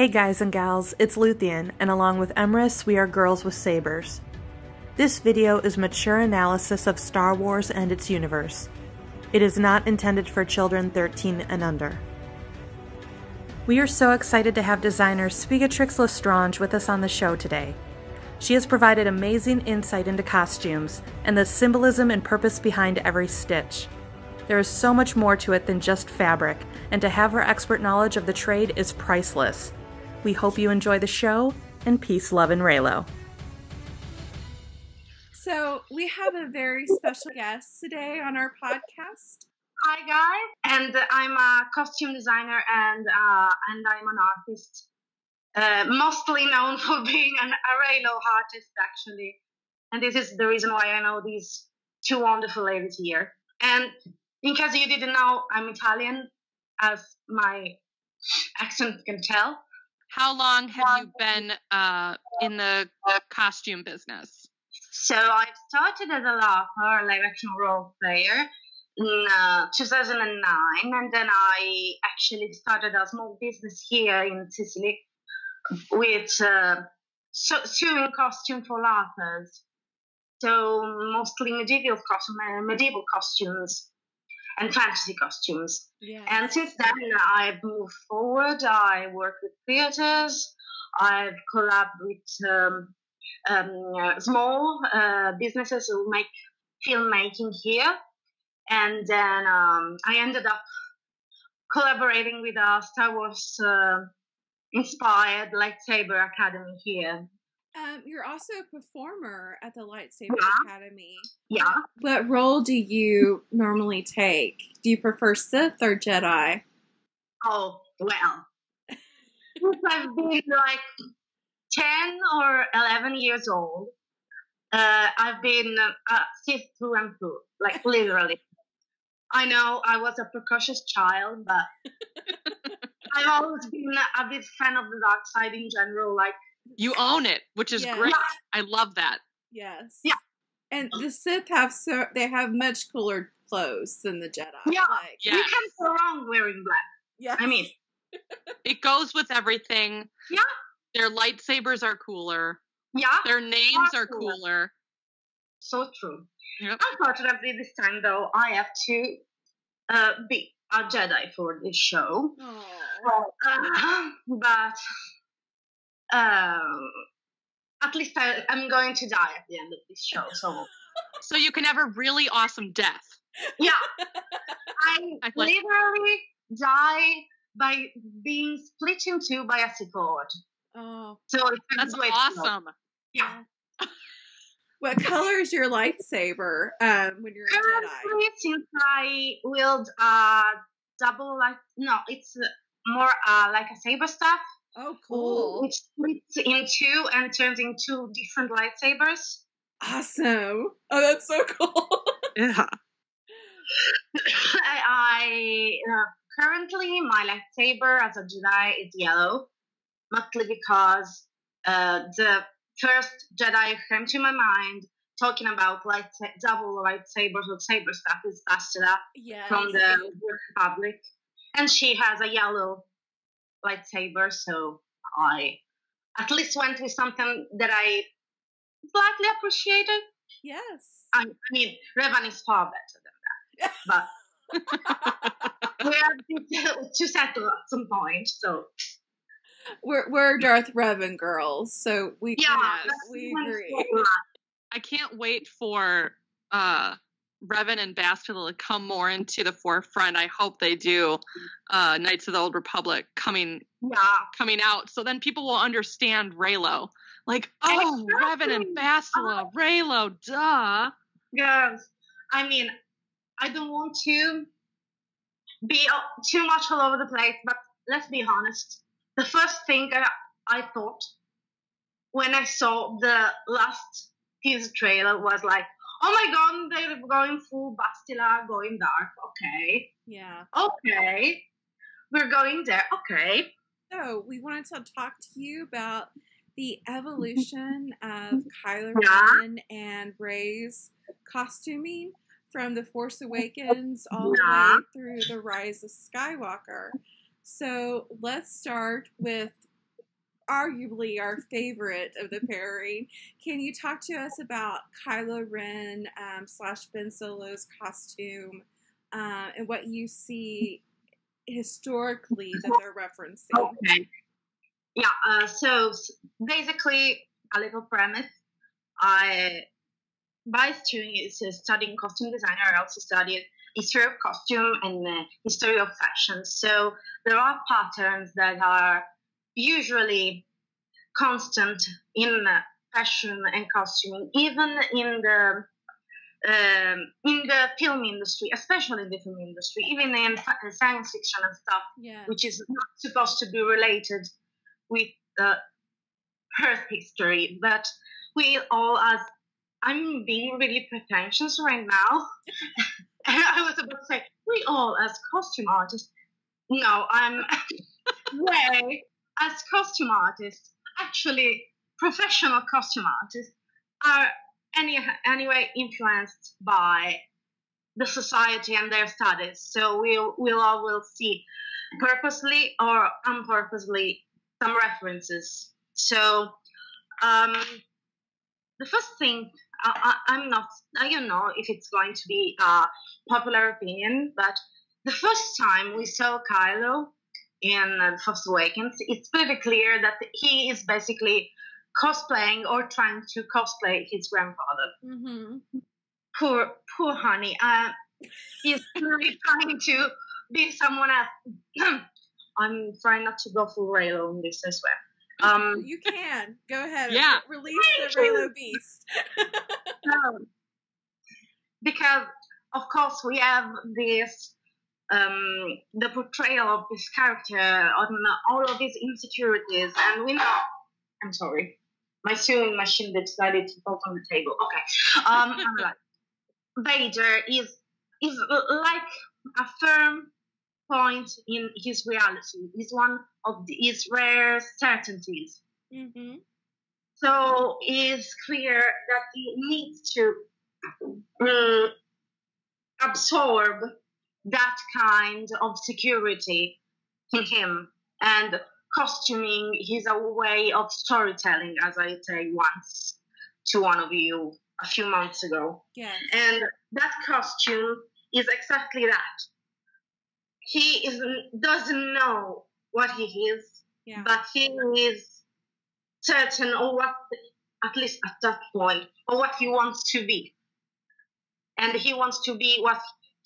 Hey guys and gals, it's Luthien, and along with Emrys, we are Girls with Sabers. This video is mature analysis of Star Wars and its universe. It is not intended for children 13 and under. We are so excited to have designer Spiegatrix Lestrange with us on the show today. She has provided amazing insight into costumes and the symbolism and purpose behind every stitch. There is so much more to it than just fabric, and to have her expert knowledge of the trade is priceless. We hope you enjoy the show, and peace, love, and Reylo. So we have a very special guest today on our podcast. Hi guys, and I'm a costume designer and uh, and I'm an artist, uh, mostly known for being an Reylo artist actually, and this is the reason why I know these two wonderful ladies here. And in case you didn't know, I'm Italian, as my accent can tell. How long have you been uh, in the costume business? So I started as a LARPer, live action role player, in uh, 2009, and then I actually started a small business here in Sicily with uh, so, sewing costume for LARPers. So mostly medieval costume, medieval costumes and fantasy costumes. Yeah. And since then, I've moved forward. I work with theaters. I've collabed with um, um, uh, small uh, businesses who make filmmaking here. And then um, I ended up collaborating with a Star Wars uh, inspired lightsaber academy here. Um, you're also a performer at the Lightsaber Yeah. Academy. Yeah. What role do you normally take? Do you prefer Sith or Jedi? Oh, well. Since I've been like 10 or 11 years old, uh, I've been uh, Sith through and through, like literally. I know I was a precocious child, but I've always been a big fan of the dark side in general. Like, You own it, which is Yeah. great. I love that. Yes. Yeah. And the Sith have so they have much cooler clothes than the Jedi. Yeah. Like, Yeah. you can't go wrong wearing black. Yeah. I mean, It goes with everything. Yeah. Their lightsabers are cooler. yeah, Their names are cooler. cooler. so true. Yep. Unfortunately, this time though, I have to uh, be a Jedi for this show. Aw. Uh, but um, at least I, I'm going to die at the end of this show. So So you can have a really awesome death. yeah, I I like- literally die by being split in two by a sword. Oh. So That's good way awesome. Yeah. What color is your lightsaber um, when you're a Jedi? Currently, since I wield a double like no, it's uh, more uh, like a saber staff, Oh, cool. which splits in two and turns into different lightsabers. Awesome. Oh, that's so cool. Yeah. I, I uh, currently my lightsaber as a Jedi is yellow, mostly because uh, the first Jedi came to my mind talking about light double lightsabers or saber staff is Bastila yeah. from the Republic, and she has a yellow lightsaber. So I at least went with something that I slightly appreciated. Yes. I, I mean, Revan is far better than that, but we have to, to settle at some point. So We're we're Darth Revan girls, so we yeah, Yes, we agree. I can't wait for uh Revan and Bastila to come more into the forefront. I hope they do. Uh Knights of the Old Republic coming Yeah, coming out. So then people will understand Reylo. Like, oh, Revan and Bastila, Reylo, duh. girls. I mean, I don't want to be too much all over the place, but let's be honest. The first thing I, I thought when I saw the last teaser trailer was like, oh my god, they're going full Bastila, going dark. Okay, Yeah. okay, we're going there. Okay, So we wanted to talk to you about the evolution of Kylo Yeah. Ren and Rey's costuming from The Force Awakens all the way through The Rise of Skywalker. So let's start with arguably our favorite of the pairing. Can you talk to us about Kylo Ren um, slash Ben Solo's costume uh, and what you see historically that they're referencing? Okay. Yeah. Uh, so basically, a little premise. I by studying, is studying costume design, I also studied history of costume and uh, history of fashion. So there are patterns that are usually constant in fashion and costuming, even in the um, in the film industry, especially in the film industry, even in science fiction and stuff, yeah. which is not supposed to be related with uh, Earth history, but we all, as I'm being really pretentious right now, I was about to say, we all, as costume artists, no, I'm way as costume artists, actually professional costume artists, are any anyway influenced by the society and their studies. So we'll we'll all will see purposely or unpurposely some references. So um, the first thing I, am not I don't know if it's going to be a popular opinion, but the first time we saw Kylo in uh, Force Awakens, it's pretty clear that he is basically cosplaying or trying to cosplay his grandfather. Mm-hmm. Poor, poor honey. Uh, he's really trying to be someone else. I'm trying not to go full Reylo on this as well. Um, you can go ahead. Yeah, release the Reylo beast. um, because of course we have this um, the portrayal of this character on all of his insecurities, and we know. I'm sorry, my sewing machine decided to fall on the table. Okay, um, I'm like, Vader is is like a firm point in his reality. He's one of his rare certainties. Mm-hmm. So it's clear that he needs to um, absorb that kind of security to hmm. him. And costuming is a way of storytelling, as I say once to one of you a few months ago. Yeah. And that costume is exactly that. He is, doesn't know what he is, yeah. but he is certain or what, at least at that point, or what he wants to be. And he wants to be what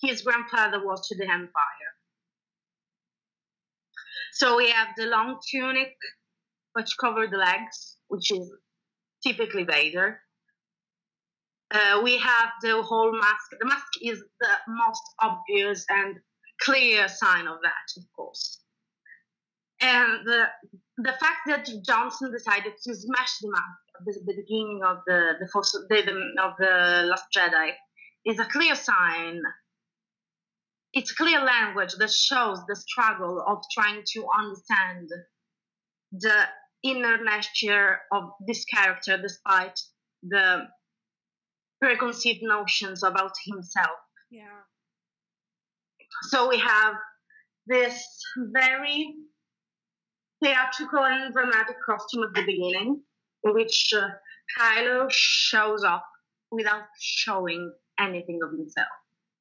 his grandfather was to the empire. So we have the long tunic, which covered the legs, which is typically Vader. Uh, we have the whole mask. The mask is the most obvious and clear sign of that, of course. And the, the fact that Johnson decided to smash the mask at the, the beginning of the the, first, the, the of the Last Jedi is a clear sign it's clear language that shows the struggle of trying to understand the inner nature of this character despite the preconceived notions about himself. Yeah. So we have this very theatrical and dramatic costume at the beginning, in which uh, Kylo shows up without showing anything of himself.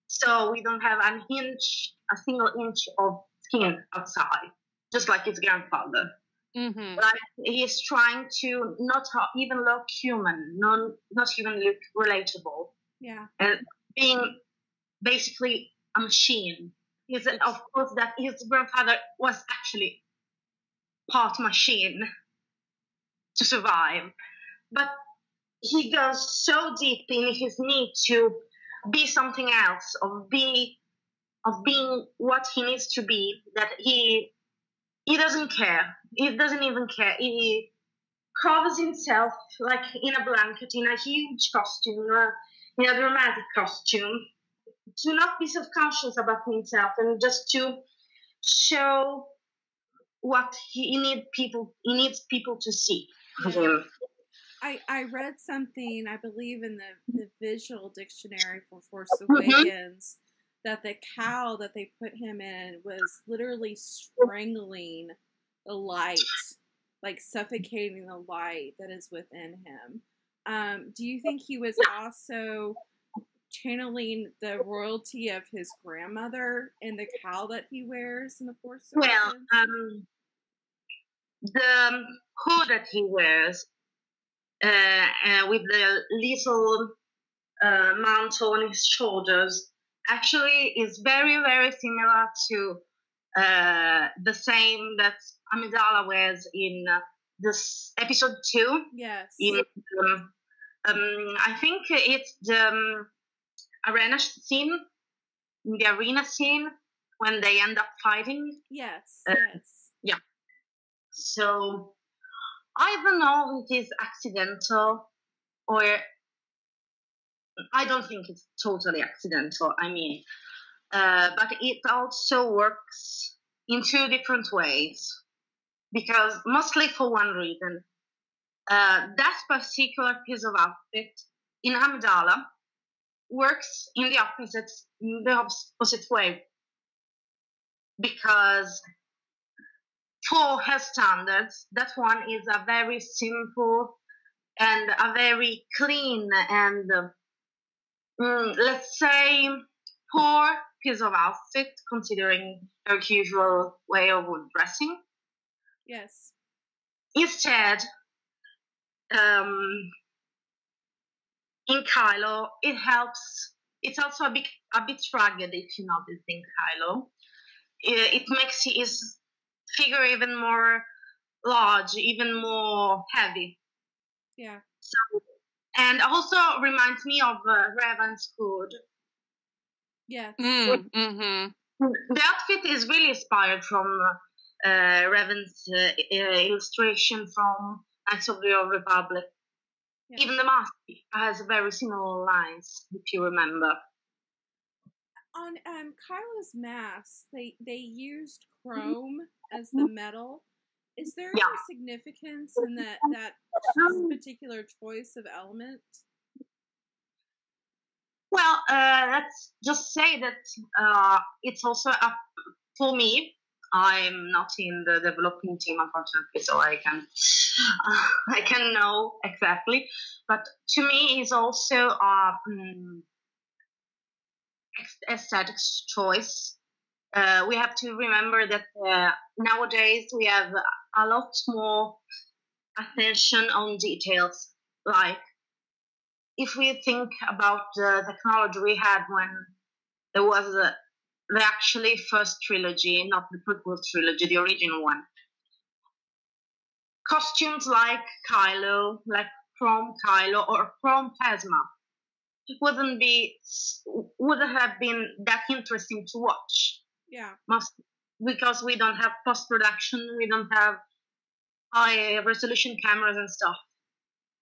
So we don't have an inch, a single inch of skin outside, just like his grandfather. Mm-hmm. Like he's trying to not even look human, not not even look relatable, Yeah. and being basically a machine. Is of course that his grandfather was actually part machine to survive, but he goes so deep in his need to be something else, of be of being what he needs to be, that he he doesn't care. He doesn't even care. He covers himself like in a blanket, in a huge costume, in a dramatic costume, to not be self-conscious about himself and just to show what he need people he needs people to see him. Mm-hmm. I, I read something, I believe, in the, the visual dictionary for Force Mm-hmm. Awakens that the cowl that they put him in was literally strangling the light like suffocating the light that is within him. Um, do you think he was also channeling the royalty of his grandmother in the cowl that he wears in the Force Well, um, the hood that he wears uh, uh, with the little uh, mantle on his shoulders actually is very, very similar to uh, the same that Amidala wears in this episode two. Yes. In, um, um, I think it's the um, arena scene, the arena scene when they end up fighting. Yes. Uh, yes. Yeah. So I don't know if it is accidental or I don't think it's totally accidental. I mean, uh, but it also works in two different ways because mostly for one reason. Uh, that particular piece of outfit in Amidala works in the opposite in the opposite way because for her standards, that one is a very simple and a very clean and mm, let's say poor piece of outfit considering her usual way of dressing. Yes. Instead, um, in Kylo, it helps. It's also a bit a bit rugged if you notice in Kylo. It, it makes his figure even more large, even more heavy. Yeah. So, and also reminds me of uh, Revan's hood. Yeah. Mm, hmm The outfit is really inspired from uh, Revan's uh, illustration from Knights of the Old Republic. Yeah. Even the mask has very similar lines, if you remember. On um Kylo's mask, they they used chrome as the metal. Is there Yeah. any significance in that that particular choice of element? Well, uh, let's just say that uh, it's also up for me. I'm not in the developing team, unfortunately, so I can I can know exactly. But to me, it's also a aesthetics choice. Uh, we have to remember that uh, nowadays we have a lot more attention on details, like if we think about the technology we had when there was the, the actually first trilogy, not the prequel trilogy, the original one. Costumes like Kylo, like Chrome Kylo or Chrome Phasma, it wouldn't be wouldn't have been that interesting to watch. Yeah. Most because we don't have post production, we don't have high resolution cameras and stuff.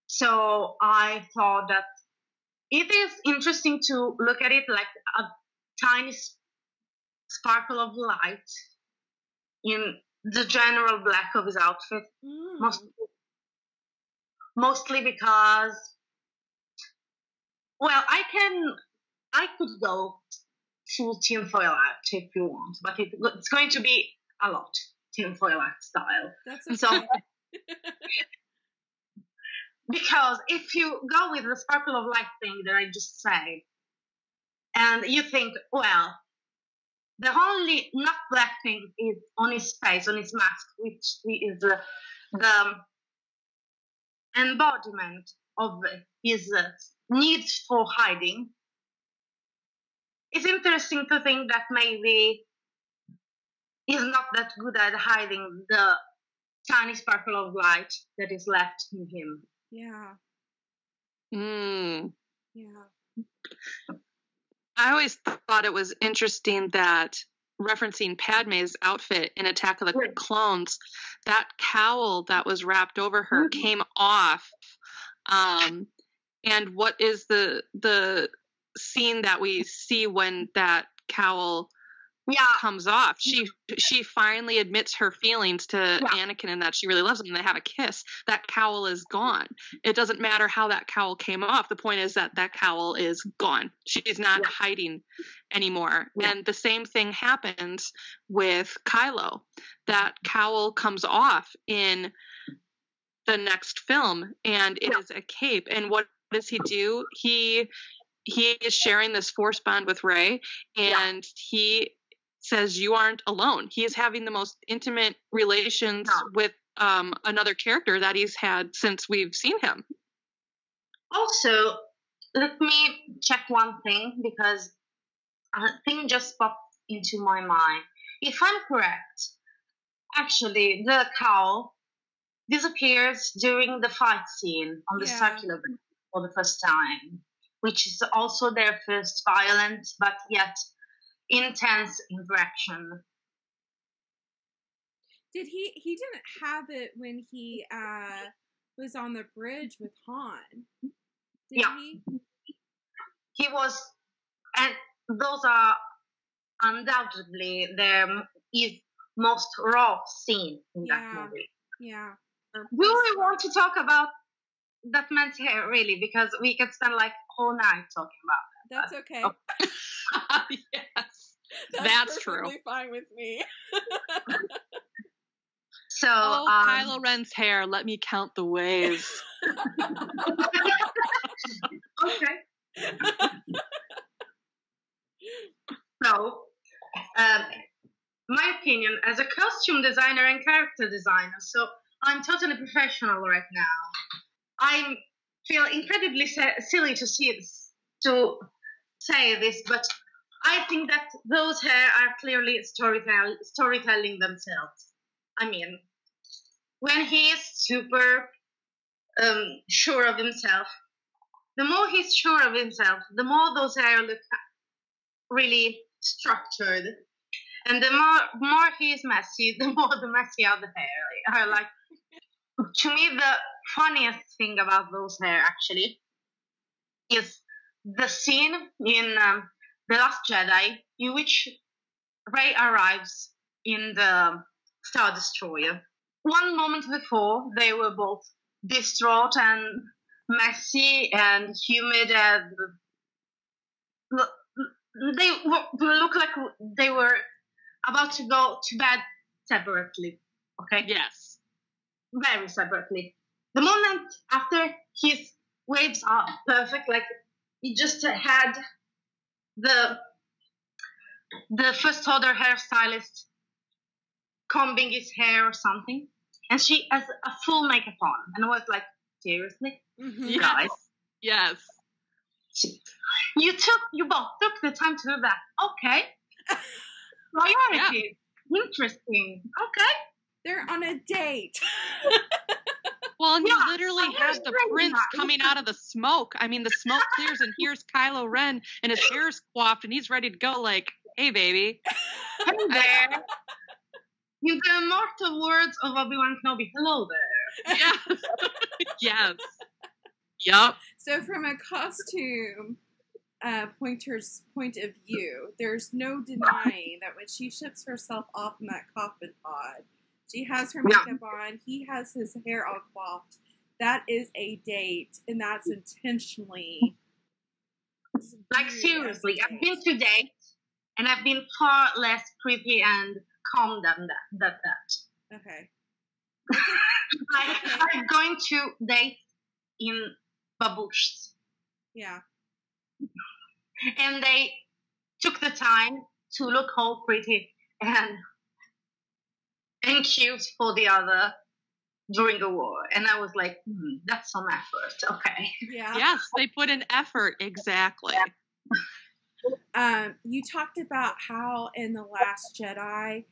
So I thought that it is interesting to look at it like a tiny sparkle of light in the general black of his outfit, Mm. most, mostly because, well, I can, I could go full tinfoil hat if you want, but it, it's going to be a lot tinfoil hat style. That's okay. So- Because if you go with the sparkle of light thing that I just said, and you think, well, the only not black thing is on his face, on his mask, which is the, the embodiment of his uh, need for hiding. It's interesting to think that maybe he's not that good at hiding the tiny sparkle of light that is left in him. yeah. Mm. Yeah. I always thought it was interesting that referencing Padme's outfit in Attack of the Right. Clones, that cowl that was wrapped over her Mhm. came off. Um, and what is the the scene that we see when that cowl Yeah, comes off. She she finally admits her feelings to Yeah. Anakin and that she really loves him and they have a kiss. That cowl is gone. It doesn't matter how that cowl came off. The point is that that cowl is gone. She's not Yeah. hiding anymore. Yeah. And the same thing happens with Kylo. That cowl comes off in the next film and it is a cape and what does he do? He he is sharing this force bond with Rey Yeah. and he says you aren't alone. He is having the most intimate relations No. with um, another character that he's had since we've seen him. Also, let me check one thing because a thing just popped into my mind. If I'm correct, actually, the cowl disappears during the fight scene on the Yeah. circular bridge for the first time, which is also their first violent but yet intense interaction. Did he? He didn't have it when he uh was on the bridge with Han. Did Yeah. he? He was, and those are undoubtedly their m- his most raw scene in Yeah. that movie. Yeah. Do we want to talk about that man's hair really? Because we could spend like whole night talking about. That. That's okay. Oh. yes. That's true. perfectly Fine with me. So, Oh, um, Kylo Ren's hair. Let me count the ways. okay. So, um, my opinion as a costume designer and character designer, so I'm totally professional right now. I feel incredibly silly to see this, to say this, but I think that those hair are clearly storytell- storytelling themselves. I mean, when he is super um, sure of himself, the more he's sure of himself, the more those hair look really structured. And the more more he is messy, the more the messy are the hair. Are like to me the funniest thing about those hair actually is the scene in um, the Last Jedi in which Rey arrives in the Star Destroyer. One moment before, they were both distraught and messy and humid and they look like they were about to go to bed separately. Okay, yes. Very separately. The moment after his waves are perfect, like he just had the the first order hairstylist combing his hair or something, and she has a full makeup on, and I was like, seriously, Mhm. You guys. Yes. you took you both took the time to do that. Okay, priorities, interesting. Okay. They're on a date. Well, and Yeah, he literally I has was the prince that. coming out of the smoke. I mean, the smoke clears, and here's Kylo Ren, and his hair's coiffed, and he's ready to go. Like, hey, baby. Hey there. In the immortal words of Obi Wan Kenobi, hello there. Yes. yes. Yup. So, from a costume uh, pointer's point of view, there's no denying that when she ships herself off in that coffin pod, she has her Yeah. makeup on, he has his hair all coiffed. That is a date, and that's intentionally. Like viewed as a seriously, I've been to dates and I've been far less pretty and calm than that. Than that. Okay. I, I'm going to date in babushs, Yeah. and they took the time to look all pretty and and cute for the other during the war, and I was like, hmm, that's some effort. Okay. Yeah. Yes, they put in effort. Exactly. Um, you talked about how in the Last Jedi,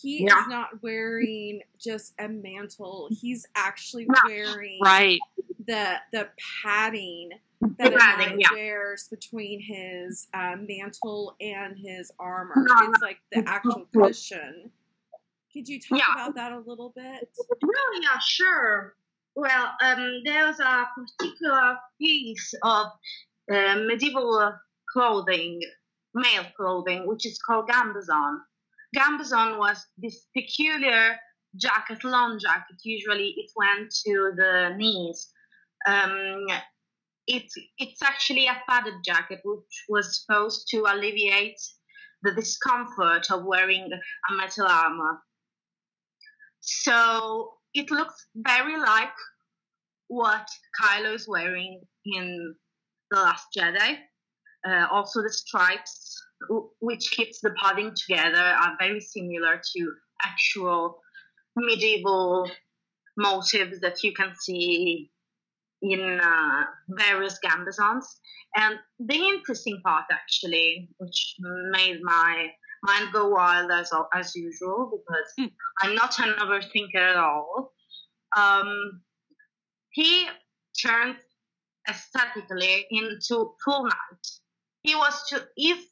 he Yeah. is not wearing just a mantle. He's actually No. wearing Right. the the padding that The a padding, yeah. wears between his uh, mantle and his armor. No, It's like the actual cushion. Could you talk Yeah. about that a little bit? Oh yeah, sure. Well, um, there's a particular piece of uh, medieval clothing male clothing, which is called gambeson. Gambeson was this peculiar jacket, long jacket. Usually, it went to the knees. Um, it's it's actually a padded jacket, which was supposed to alleviate the discomfort of wearing a metal armor. So it looks very like what Kylo is wearing in The Last Jedi. Uh, also, the stripes, which keeps the padding together, are very similar to actual medieval motifs that you can see in uh, various gambesons. And the interesting part, actually, which made my mind go wild as as usual, because mm. I'm not an overthinker at all. Um, he turned aesthetically into full knight. He was to if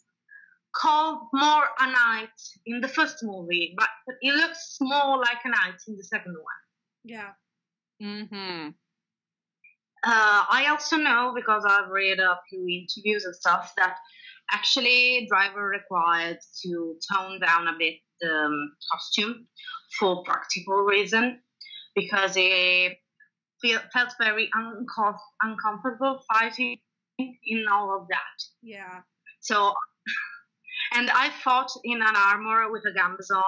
called more a knight in the first movie, but he looks more like a knight in the second one. Yeah. Mm-hmm. Uh, I also know because I've read a few interviews and stuff that actually Driver required to tone down a bit the um, costume for practical reason because he feel, felt very uncom- uncomfortable fighting in all of that. Yeah. So, and I fought in an armor with a gambesson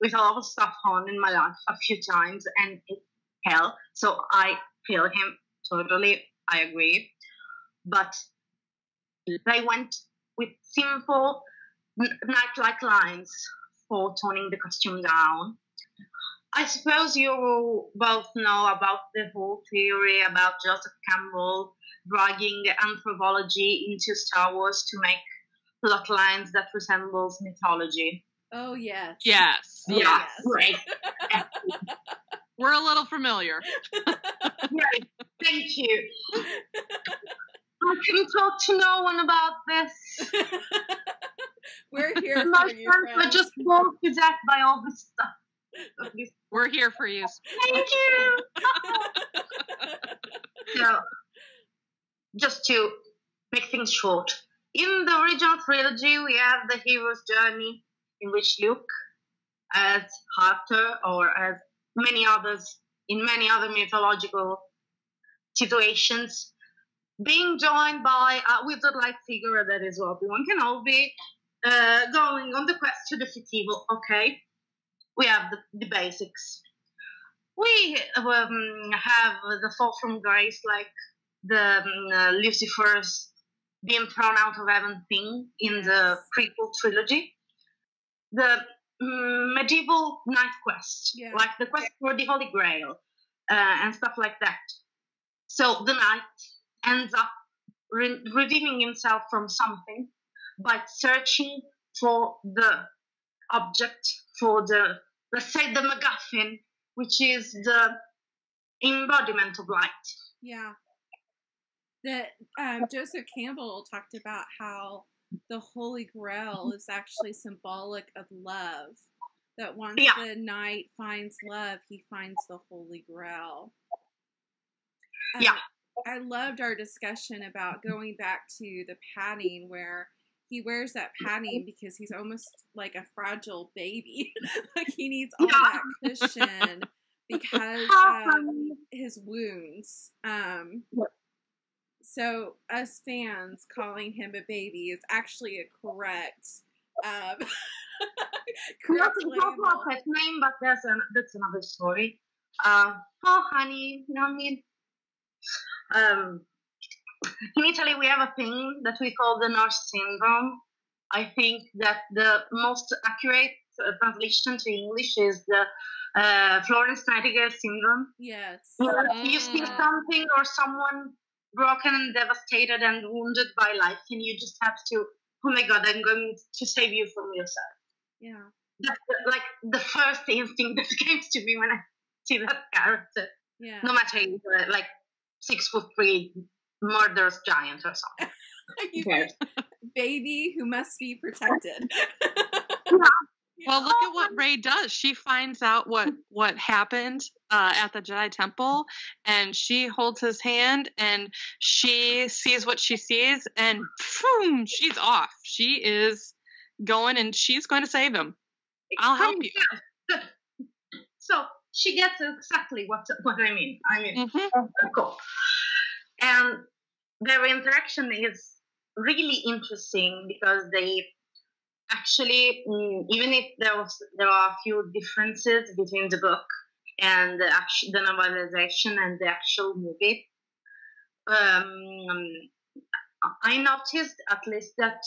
with all of stuff on in my life a few times, and it hell. So I feel him totally. I agree, but they went with simple knight-like lines for toning the costume down I suppose you both know about the whole theory about Joseph Campbell dragging anthropology into Star Wars to make plot lines that resembles mythology. Oh yes. Yes. Oh, yeah. Yes. Great. We're a little familiar. Great. Thank you. I can talk to no one about this. We're here My for you. My friends are just death by all this stuff. We're here for you. Thank you. so, just to make things short, in the original trilogy, we have the hero's journey, in which Luke, as Arthur, or as many others in many other mythological situations, being joined by a wizard-like figure that is Obi-Wan Kenobi, uh, going on the quest to defeat evil. Okay, we have the, the basics. We um, have the fall from grace, like the um, uh, Lucifer's being thrown out of heaven thing in the prequel trilogy. The medieval knight quest, yeah. like the quest for the Holy Grail, uh, and stuff like that. So the knight ends up re- redeeming himself from something by searching for the object for the let's say the MacGuffin, which is the embodiment of light. Yeah. That um, Joseph Campbell talked about how the Holy Grail is actually symbolic of love. That once yeah. the knight finds love, he finds the Holy Grail. Um, yeah. I loved our discussion about going back to the padding where he wears that padding because he's almost like a fragile baby. like he needs all yeah. that cushion because of his wounds. Um, so us fans calling him a baby is actually a correct. Um, correct not name, but that's an, that's another story. Uh, oh, honey, you know what I mean? Um, in Italy, we have a thing that we call the nurse syndrome. I think that the most accurate translation to English is the uh, Florence Nightingale syndrome. Yes. You, you see mm. something or someone broken and devastated and wounded by life, and you just have to, oh my God, I'm going to save you from yourself. Yeah. That's like the first instinct that comes to me when I see that character. Yeah. No matter like six foot three, murderous giant or something. baby who must be protected. yeah, Well, look at what Rey does. She finds out what what happened uh, at the Jedi Temple, and she holds his hand, and she sees what she sees, and boom, she's off. She is going, and she's going to save him. I'll help you. So she gets exactly what what I mean. I mean, Mhm. cool. And their interaction is really interesting because they actually, mm, even if there was there are a few differences between the book and the, actu- the novelization and the actual movie, um, I noticed at least that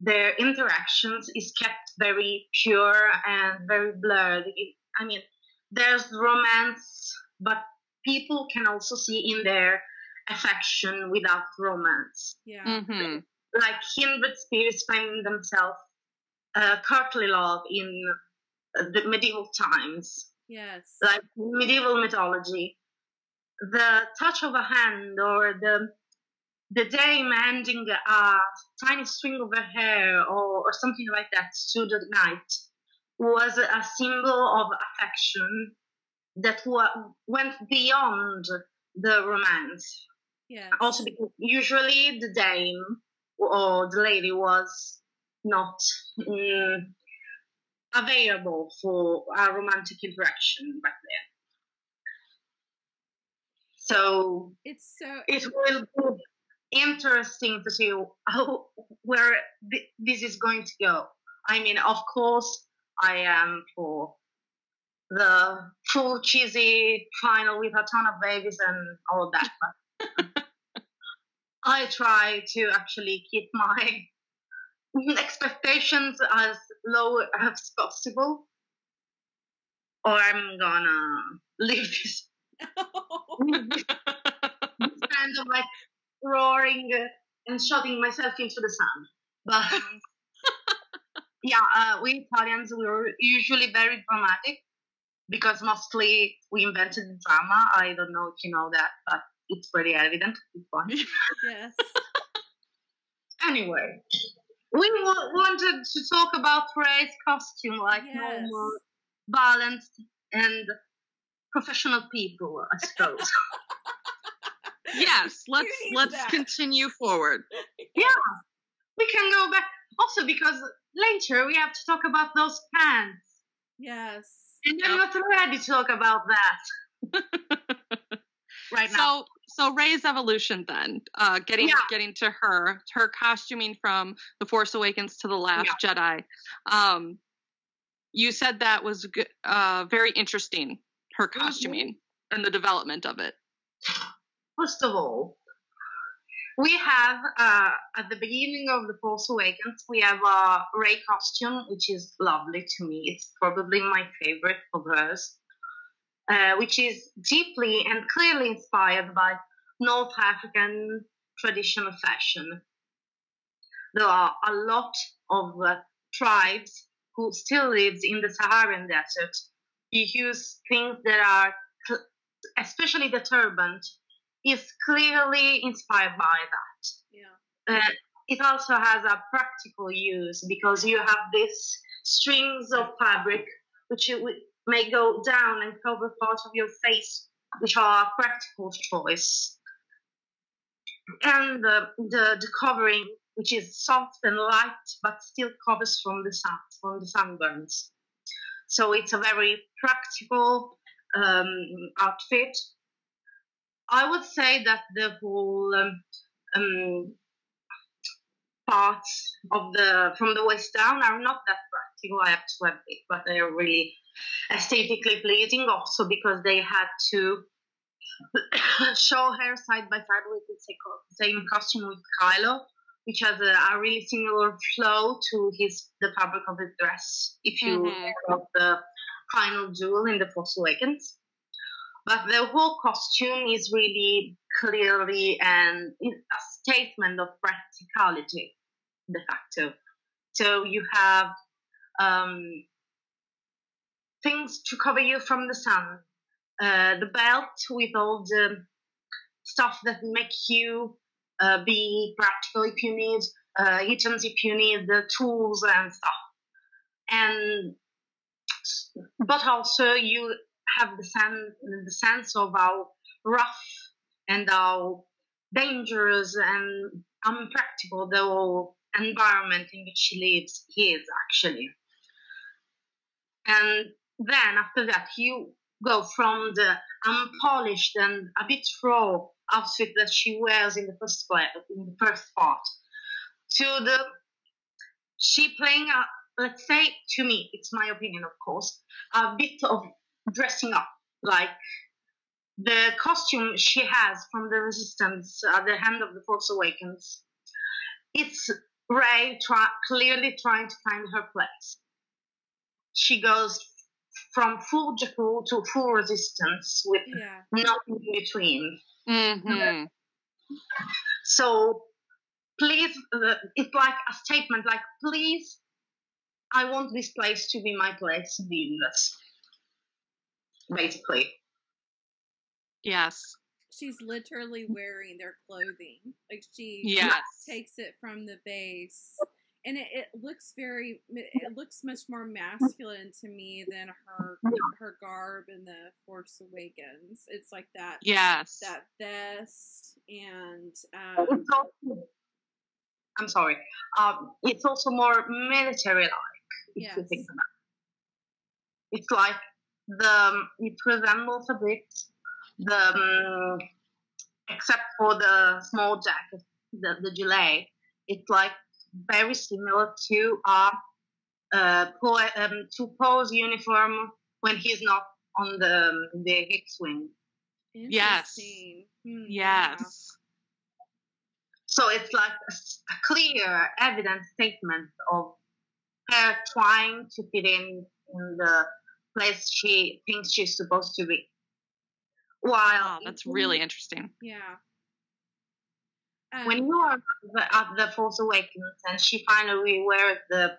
their interactions is kept very pure and very blurred. It- I mean, there's romance, but people can also see in their affection without romance. Yeah. Mhm. Like kindred spirits finding themselves uh, courtly love in the medieval times, Yes. like medieval mythology. The touch of a hand or the the dame handing a tiny string of her hair or, or something like that to the knight was a symbol of affection that wa- went beyond the romance. Yeah. Also, because usually the dame or the lady was not mm, available for a romantic interaction back then. So it's so it will be interesting to see how where th- this is going to go. I mean, of course, I am for the full cheesy final with a ton of babies and all of that. But I try to actually keep my expectations as low as possible, or I'm gonna leave this kind of like roaring and shouting myself into the sun. But yeah, uh, we Italians we were usually very dramatic because mostly we invented drama. I don't know if you know that, but it's pretty evident. It's yes. Anyway, we w- wanted to talk about Rey's costume, like Yes. normal, balanced, and professional people, I suppose. yes, let's let's that? continue forward. yeah, we can go back. Also, because later we have to talk about those pants. Yes. And I'm not ready to talk about that right now. So so Rey's evolution then, uh, getting Yeah. getting to her her costuming from the Force Awakens to the Last Jedi. Um, you said that was uh, very interesting. Her Mm-hmm. costuming and the development of it. First of all, we have uh, at the beginning of the Force Awakens, we have a Ray costume, which is lovely to me. It's probably my favorite of hers, uh, which is deeply and clearly inspired by North African traditional fashion. There are a lot of uh, tribes who still lives in the Saharan desert. You use things that are, cl- especially the turban, is clearly inspired by that. Yeah. Uh, it also has a practical use because you have these strings of fabric which you may go down and cover part of your face, which are practical choice. And the, the, the covering, which is soft and light but still covers from the sun, from the sunburns. So it's a very practical um, outfit. I would say that the whole um, um, parts of the from the waist down are not that I have to admit, but they are really aesthetically pleasing. Also because they had to show her side by side with the same costume with Kylo, which has a, a really similar flow to his the fabric of his dress. If you mm-hmm. think of the final duel in the Force Awakens. But the whole costume is really clearly and a statement of practicality, de facto. So you have um, things to cover you from the sun, uh, the belt with all the stuff that make you uh, be practical if you need uh, items, if you need the tools and stuff. and but also you have the sense the sense of how rough and how dangerous and unpractical the whole environment in which she lives is actually. And then after that, you go from the unpolished and a bit raw outfit that she wears in the first play, in the first part to the she playing a let's say to me it's my opinion of course a bit of dressing up. Like the costume she has from the resistance at the hand of the force awakens it's Rey try, clearly trying to find her place she goes from full Jakku to full resistance with Yeah. nothing in between Mm-hmm. so please uh, it's like a statement like please i want this place to be my place in the universe basically Yes. She's literally wearing their clothing. Like she Yes. takes it from the base. And it, it looks very it looks much more masculine to me than her her garb in the Force Awakens. It's like that Yes. that vest and um, also i'm sorry um, it's also more military like if you Yes. think about it it's like the it resembles a bit the um, except for the small jacket the, the gilet it's like very similar to a uh, po- um, to Poe's uniform when he's not on the the X-wing. Yes. Hmm, yeah. Yes. So it's like a, s- a clear, evident statement of her trying to fit in in the place she thinks she's supposed to be. While Wow, that's really interesting. Yeah. Um, when you are at the Force Awakens and she finally wears the,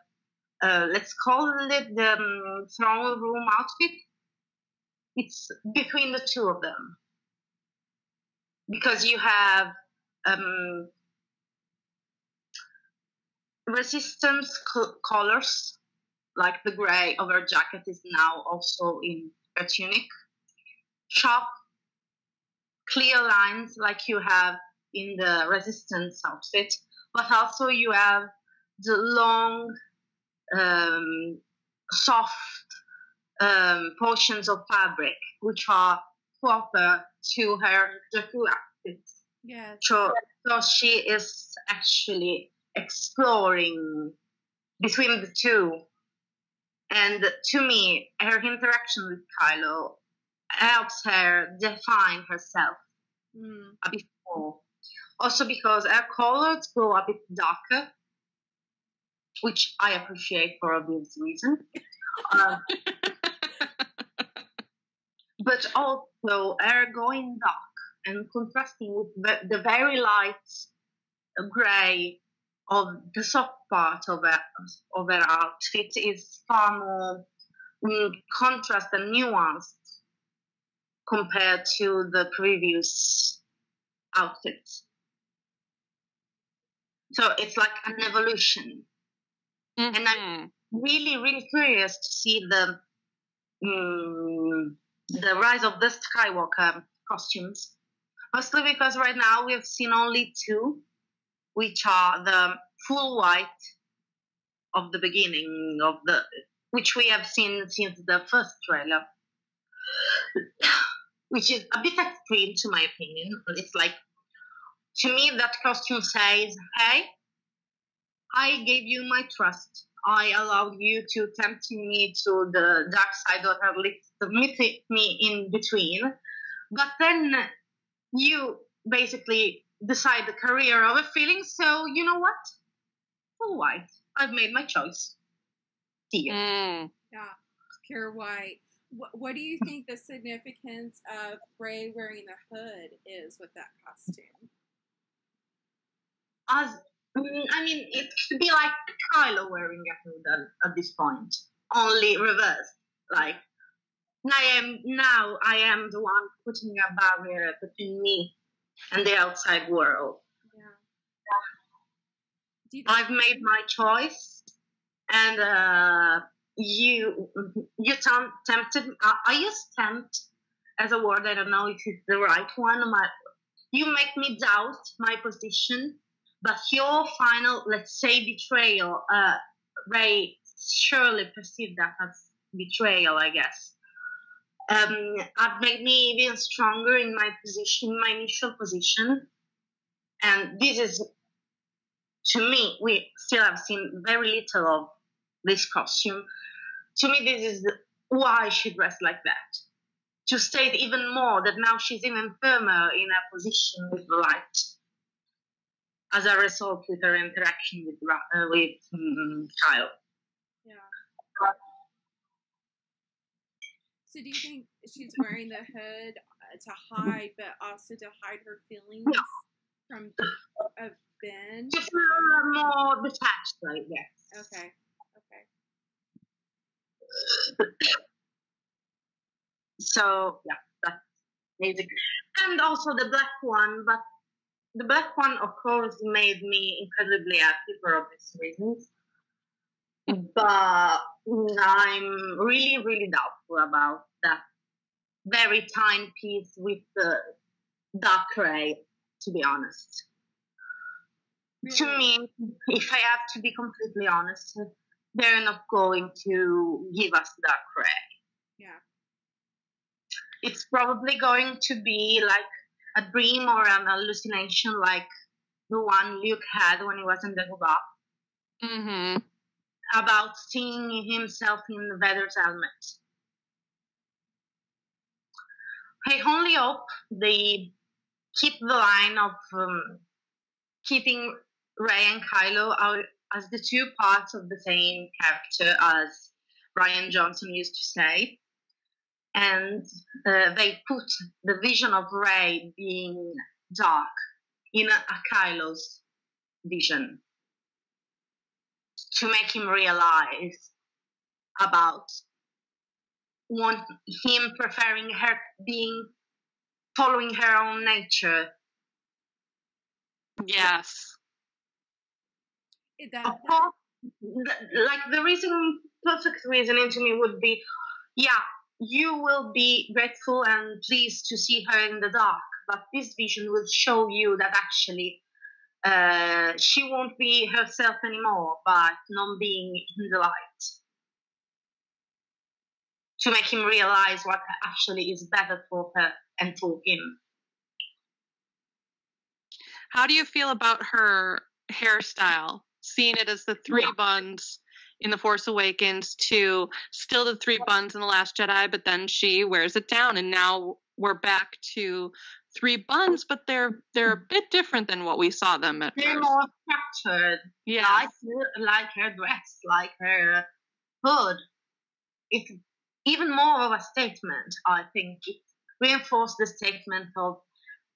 uh, let's call it the um, throne room outfit, it's between the two of them. Because you have um, resistance co- colors, like the gray of her jacket is now also in her tunic, sharp, clear lines like you have in the resistance outfit, but also you have the long, um, soft um, portions of fabric, which are proper to her Jakku outfit. yes. So, so she is actually exploring between the two. And to me, her interaction with Kylo helps her define herself Mm, a bit more. Also because her colors go a bit darker, which I appreciate for obvious reason. Uh, but also her going dark and contrasting with the, the very light grey of the soft part of her, of her outfit is far more mm, contrast and nuanced compared to the previous outfits. So it's like an evolution. And I'm Really, really curious to see the mm, the rise of the Skywalker costumes. Mostly because right now we've seen only two, which are the full white of the beginning of the, which we have seen since the first trailer, which is a bit extreme to my opinion. It's like, to me, that costume says, "Hey, I gave you my trust. I allowed you to tempt me to the dark side, or at least meet me in between. But then you basically decide the career of a feeling. So you know what? All right, I've made my choice. See you. Mm. yeah. Pure white. What, what do you think the significance of Rey wearing the hood is with that costume? As mm, I mean, it could be like Kylo wearing a hood at, at this point, only reversed. Like I am now, I am the one putting a barrier between me and the outside world. Yeah. Do I've made my choice, and uh, you you tem- tempted. Uh, I use tempt as a word. I don't know if it's the right one. My, you make me doubt my position, but your final, let's say, betrayal. Uh, Rey surely perceived that as betrayal, I guess. Um, have made me even stronger in my position, my initial position, and this is, to me, we still have seen very little of this costume. To me, this is why she dressed like that. To state even more that now she's even firmer in her position with the light as a result with her interaction with uh, with um, Kylo. Yeah. So do you think she's wearing the hood uh, to hide, but also to hide her feelings Yeah. from of Ben? Just uh, more detached, I guess. Okay. Okay. So yeah, that's amazing. And also the black one, but the black one, of course, made me incredibly happy for obvious reasons. Mm. But mm, I'm really, really doubtful about that very tiny piece with the dark gray, to be honest. Mm. To me, if I have to be completely honest, they're not going to give us dark gray Yeah. it's probably going to be like a dream or an hallucination like the one Luke had when he was in the Gugop Mm-hmm. about seeing himself in the Vader's helmet. I only hope they keep the line of um, keeping Rey and Kylo out as the two parts of the same character, as Rian Johnson used to say. And uh, they put the vision of Rey being dark in a, a vision to make him realize about want him preferring her being following her own nature. Yes. That, that course, like the reason, perfect reasoning to me would be, yeah, you will be grateful and pleased to see her in the dark, but this vision will show you that actually uh, she won't be herself anymore by not being in the light. To make him realize what actually is better for her and for him. How do you feel about her hairstyle? Seeing it as the three Yeah. buns in The Force Awakens to still the three buns in The Last Jedi, but then she wears it down and now we're back to three buns, but they're they're a bit different than what we saw them at They're first. more structured, Yeah. like her, like her dress, like her hood. It's even more of a statement. I think it reinforced the statement of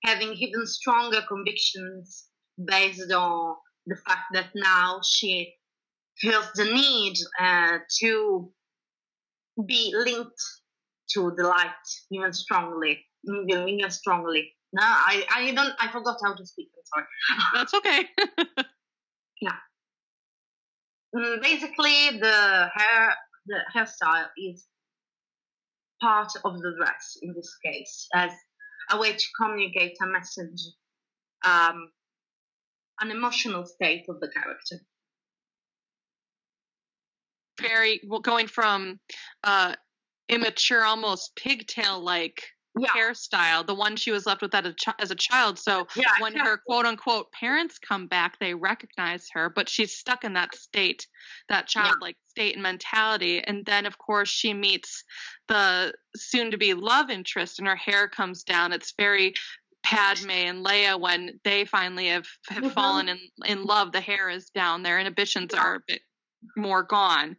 having even stronger convictions based on the fact that now she feels the need uh, to be linked to the light even strongly, even even strongly. No, I, I don't. I forgot how to speak. I'm sorry. That's okay. yeah. basically the hair the hairstyle is part of the dress in this case as a way to communicate a message um, an emotional state of the character Very well, going from uh immature, almost pigtail like yeah hairstyle, the one she was left with as a, chi- as a child. So yeah when yeah. her quote unquote parents come back, they recognize her, but she's stuck in that state, that childlike state and mentality. And then, of course, she meets the soon to be love interest, and her hair comes down. It's very Padme and Leia when they finally have, have Mhm. fallen in, in love. The hair is down, their inhibitions are a bit more gone.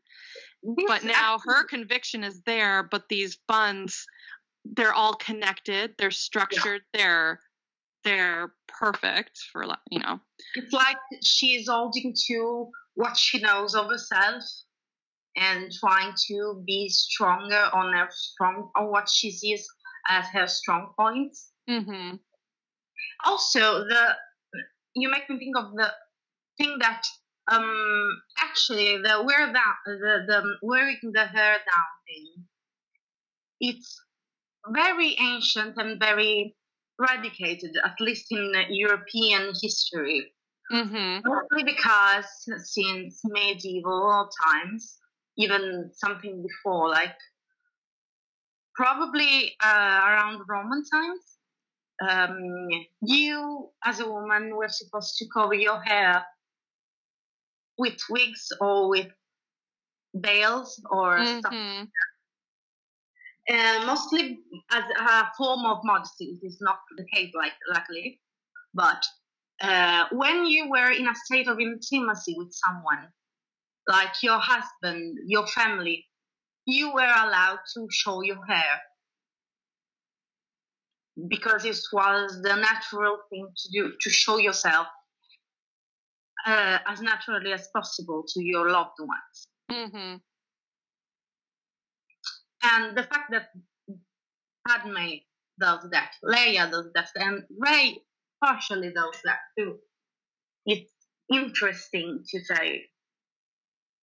But now her conviction is there, but these buns, they're all connected, they're structured, they're they're perfect for you know. it's like she's holding to what she knows of herself and trying to be stronger on her strong on what she sees as her strong points Mm-hmm. also the you make me think of the thing that um, actually, the wear down, the, the wearing the hair down thing, it's very ancient and very radicated, at least in European history. Mm-hmm. Mostly because since medieval times, even something before, like probably uh, around Roman times, um, you as a woman were supposed to cover your hair with wigs or with bales or stuff. Mm-hmm. Uh, mostly as a form of modesty. It is not the case, like luckily, but uh, when you were in a state of intimacy with someone, like your husband, your family, you were allowed to show your hair because it was the natural thing to do to show yourself uh, as naturally as possible to your loved ones. Mm-hmm. And the fact that Padme does that, Leia does that, and Rey partially does that too. It's interesting to say,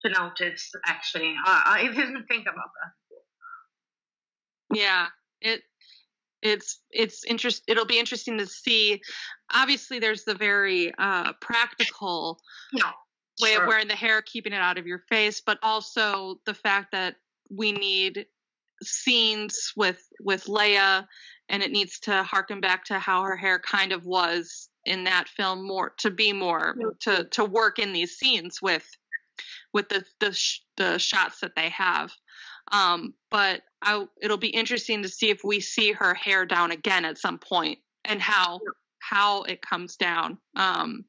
to notice. Actually, I, I didn't think about that. Yeah, it it's it's interest. It'll be interesting to see. Obviously, there's the very uh, practical Yeah, way sure. of wearing the hair, keeping it out of your face, but also the fact that we need scenes with with Leia, and it needs to harken back to how her hair kind of was in that film, more to be more to to work in these scenes with with the the sh- the shots that they have. Um, but I, it'll be interesting to see if we see her hair down again at some point and how how it comes down. Um,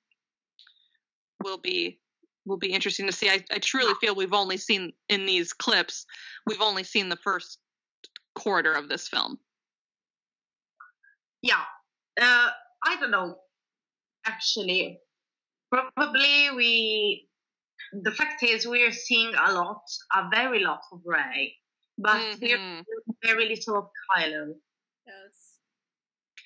will be will be interesting to see. I, I truly feel we've only seen in these clips, we've only seen the first quarter of this film. yeah. Uh, I don't know. Actually, probably we. The fact is, we are seeing a lot, a very lot of Rey, but we're Mhm. very little of Kylo. Yes.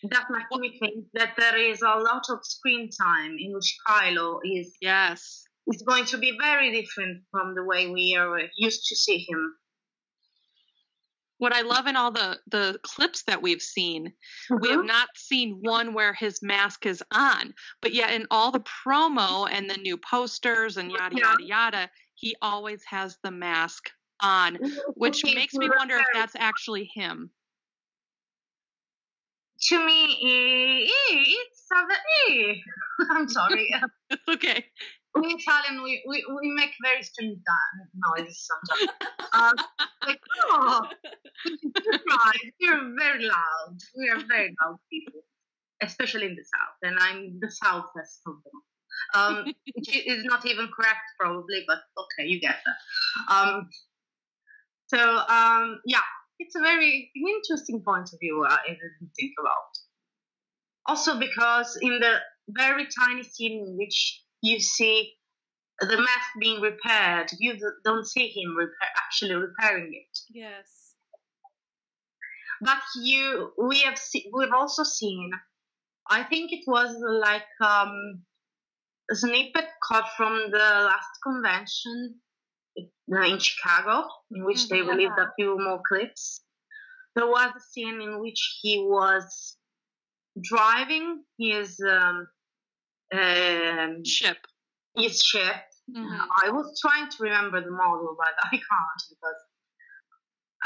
That makes me think that there is a lot of screen time in which Kylo is Yes. is going to be very different from the way we are used to see him. What I love in all the the clips that we've seen, we have Mhm. not seen one where his mask is on, but yet in all the promo and the new posters and yada yada yada, he always has the mask on, which makes me wonder if that's actually him. to me it's ve- eh. I'm sorry. It's okay. We Italian we, we, we make very strange noises sometimes. Uh, like oh, you're. You're very loud. We are very loud people, especially in the south, and I'm the southwest of them. Um, which is not even correct probably, but okay, you get that. Um, so um, yeah, it's a very interesting point of view. uh, I didn't think about. Also, because in the very tiny scene in which you see the mask being repaired, you don't see him repair, actually repairing it. Yes. But you, we have se- we've also seen. I think it was like um, a snippet cut from the last convention uh, in Chicago, in which they Mhm. released a few more clips. There was a scene in which he was driving his um, um, Ship. his ship. Mhm. I was trying to remember the model, but I can't because.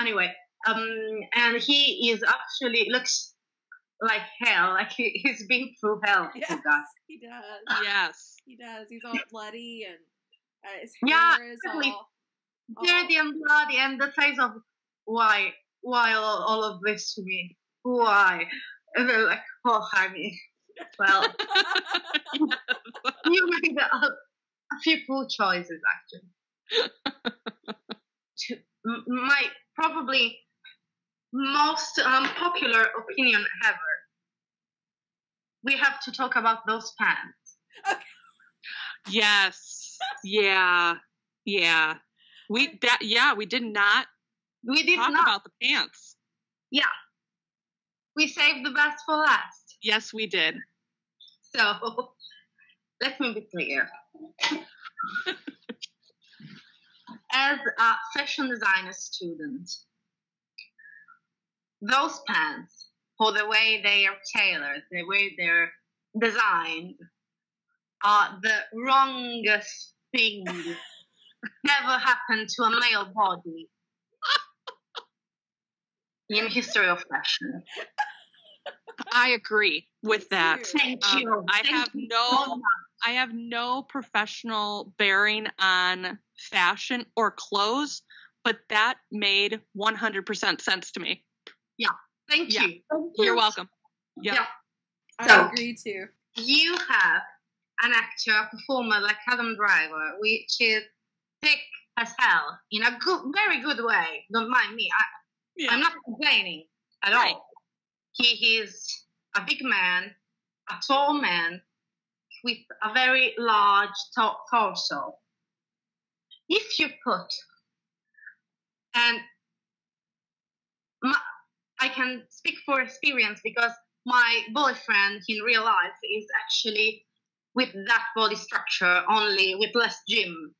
Anyway, um, and he is actually looks like hell, like he, he's been through hell. Yes, poor guy. he does. Yes. He does. He's all bloody and uh, his Yeah, hair is exactly. all. dirty and bloody, and the face of why, why all, all of this to me? Why? And they're like, oh, honey. Well, you made a, a few poor choices, actually. My probably most unpopular opinion ever. We have to talk about those pants. yes. Yeah. Yeah. We that yeah, we did not We did not talk not. about the pants. yeah. We saved the best for last. Yes, we did. So let me be clear. As a fashion designer student, those pants, for the way they are tailored, the way they're designed, are the wrongest thing never happened to a male body in history of fashion. I agree with that. Thank Um, you. I Thank have you no- so. I have no professional bearing on fashion or clothes, but that made 100% sense to me. Yeah. Thank Yeah. you. Thank You're you. welcome. Yeah. Yeah. I So- agree too. You have an actor, a performer like Adam Driver, which is thick as hell in a good, very good way. Don't mind me. I, Yeah. I'm not complaining at Right. all. He is a big man, a tall man with a very large to- torso. If you put, and my, I can speak for experience because my boyfriend in real life is actually with that body structure, only with less gym,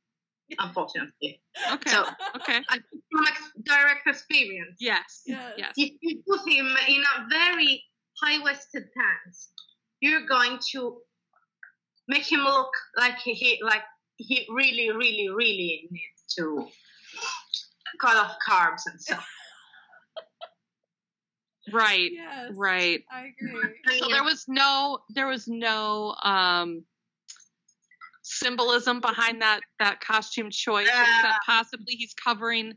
unfortunately. Okay. So okay. I from ex- direct experience Yes. Yes. Yes. if you put him in a very high-waisted pants, you're going to make him look like he like he really, really, really needs to cut off carbs and stuff. Right. Yes. Right. I agree. So mean, there was no there was no um symbolism behind that that costume choice except possibly he's covering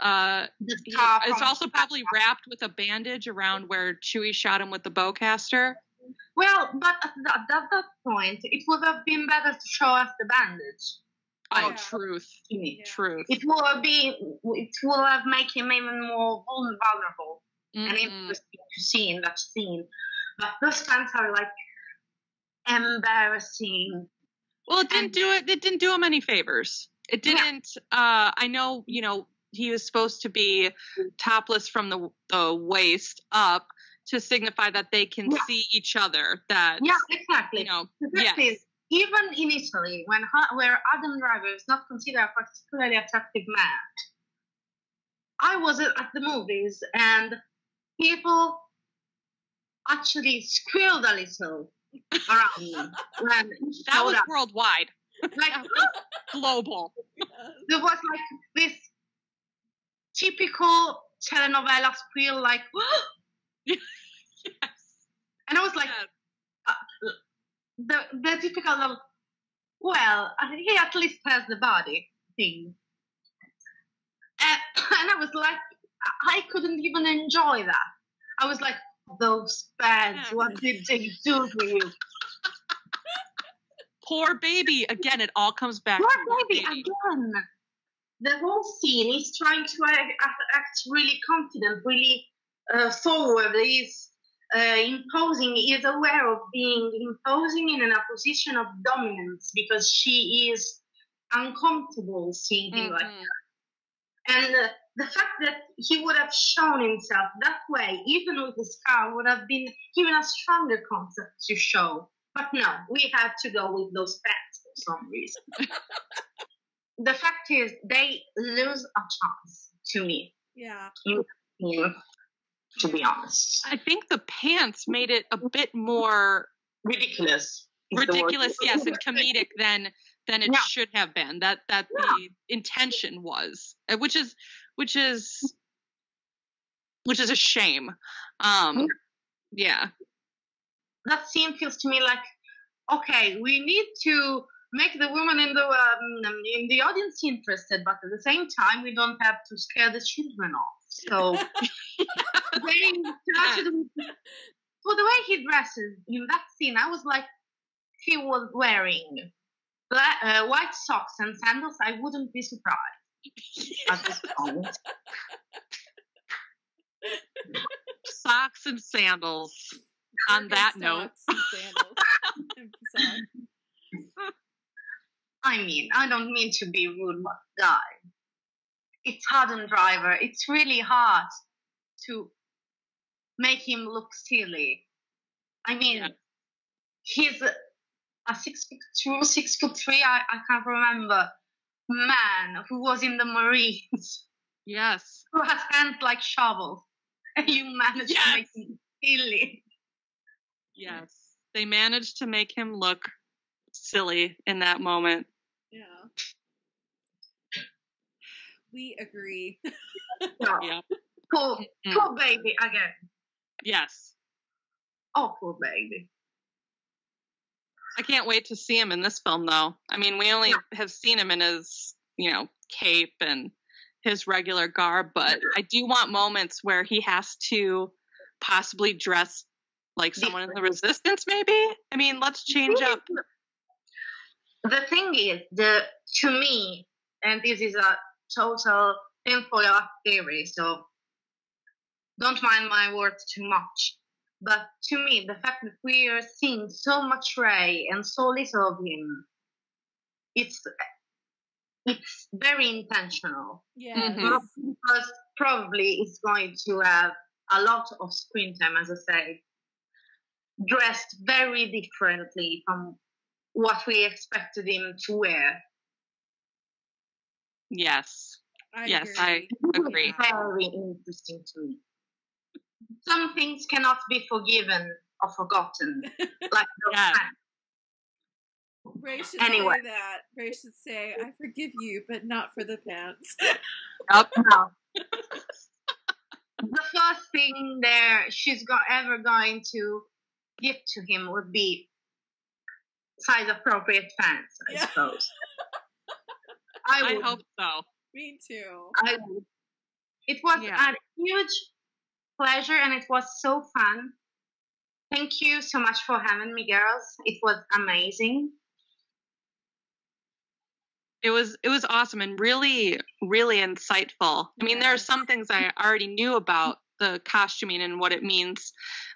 uh he- it's also probably wrapped with a bandage around where Chewie shot him with the bowcaster. well, but at that, at that point, it would have been better to show us the bandage. Oh, Yeah. truth. Yeah. Truth. It will be. it will have made him even more vulnerable. and Mhm. interesting to see in that scene. But those fans are like embarrassing. Well, it didn't And- do it. It didn't do him any favors. It didn't. Uh, I know, you know, he was supposed to be topless from the the waist up to signify that they can Yeah. see each other. That Yeah, exactly. you know, yes. is, even in Italy, when where Adam Driver is not considered a particularly attractive man, I was at at the movies and people actually squealed a little around me when he that was up. worldwide, Like global. Yes. there was like this typical telenovela squeal, like, Yes. and I was like, Yes. Uh, the the typical of, well, I think he at least has the body thing. And, and I was like, I- I couldn't even enjoy that. I was like, those fans, what did they do to you? Poor baby. Again, it all comes back. Poor poor baby, again. The whole scene is trying to act, act really confident, really uh, forward. He's uh, imposing, is aware of being imposing in a position of dominance because she is uncomfortable seeing him like Mhm. And uh, the fact that he would have shown himself that way, even with the scar, would have been even a stronger concept to show. But no, we had to go with those pants for some reason. the fact is, they lose a chance to me, Yeah. You, you, to be honest. I think the pants made it a bit more Ridiculous. is the word. ridiculous, yes, and comedic than than it Yeah. should have been. That that the intention was, uh, which is which is which is a shame. Um, yeah, that scene feels to me like okay we need to make the woman in the um, in the audience interested but at the same time we don't have to scare the children off. So very started with- for the way he dresses in that scene i was like he was wearing black, uh, white socks and sandals i wouldn't be surprised at this point socks and sandals. On that note, Socks and. And. I mean, I don't mean to be rude, but guy, it's hard on Driver. It's really hard to make him look silly. I mean, Yeah. he's a six foot two, six foot three, I, I can't remember, man who was in the Marines. Yes. Who has hands like shovels. And you managed Yes. to make him silly. Yes. They managed to make him look silly in that moment. Yeah. We agree. So, Yeah. poor, poor baby again. Yes. Oh, poor baby. I can't wait to see him in this film, though. I mean, we only have seen him in his, you know, cape and his regular garb, but I do want moments where he has to possibly dress like someone in the resistance, maybe. I mean, let's change up. The thing is, the to me, and this is a total tinfoil theory, so don't mind my words too much. But to me, the fact that we are seeing so much Rey and so little of him, it's it's very intentional. Yes. Mhm. Because probably it's going to have a lot of screen time, as I say, dressed very differently from what we expected him to wear. Yes. I Yes, agree. I agree. Very interesting to me. Some things cannot be forgiven or forgotten, like those Yeah. pants. Rey should Anyway. say that. Rey should say, "I forgive you, but not for the pants." No. the first thing there she's go- ever going to give to him would be size appropriate pants, I Yeah. suppose. I I hope so. Me too. I would. It was Yeah. a huge pleasure and it was so fun. Thank you so much for having me, girls. It was amazing. It was it was awesome and really really insightful. I mean, there are some things I already knew about the costuming and what it means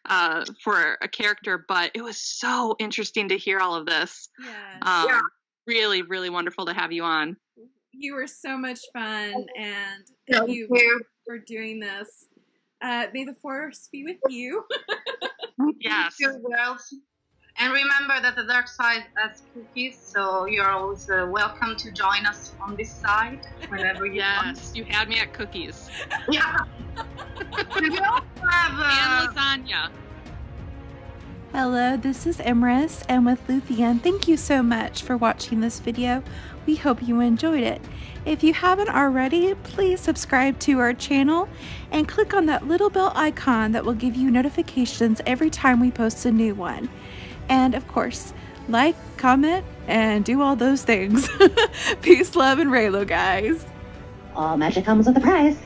uh, for a character, but it was so interesting to hear all of this. Yeah. Um, Yeah. Really, really wonderful to have you on. you were so much fun, and Thank thank you you. for doing this. Uh, may the force be with you. Yes. Thank you. And remember that the dark side has cookies, so you're always uh, welcome to join us on this side whenever you want. Yes, you had me at cookies Yeah. Do you also have uh, and lasagna. Hello, this is Emrys, and with Luthien, thank you so much for watching this video. We hope you enjoyed it. If you haven't already, please subscribe to our channel and click on that little bell icon that will give you notifications every time we post a new one. And of course, like, comment, and do all those things. Peace, love, and Reylo, guys. All magic comes with a price.